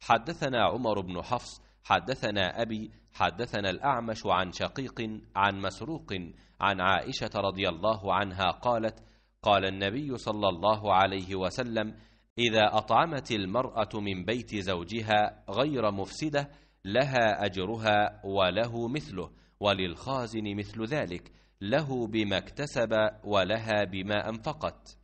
حدثنا عمر بن حفص حدثنا أبي حدثنا الأعمش عن شقيق عن مسروق عن عائشة رضي الله عنها قالت قال النبي صلى الله عليه وسلم إذا أطعمت المرأة من بيت زوجها غير مفسدة لها أجرها وله مثله وللخازن مثل ذلك له بما اكتسب ولها بما أنفقت.